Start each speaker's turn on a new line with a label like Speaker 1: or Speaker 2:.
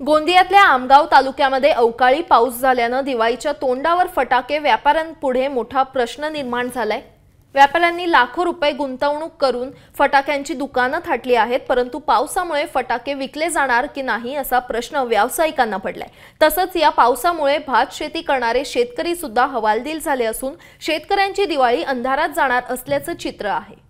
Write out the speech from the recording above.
Speaker 1: गोंदियातल्या आमगाव तालुक्यामध्ये अवकाळी पाऊस झाल्यानं दिवाळीच्या तोंडावर फटाके व्यापाऱ्यांपुढे मोठा प्रश्न निर्माण झालाय. व्यापाऱ्यांनी लाखो रुपये गुंतवणूक करून फटाक्यांची दुकानं थाटली आहेत परंतु पावसामुळे फटाके विकले जाणार की नाही असा प्रश्न व्यावसायिकांना पडलाय. तसंच या पावसामुळे भात शेती करणारे शेतकरी सुद्धा हवालदिल झाले असून शेतकऱ्यांची दिवाळी अंधारात जाणार असल्याचं चित्र आहे.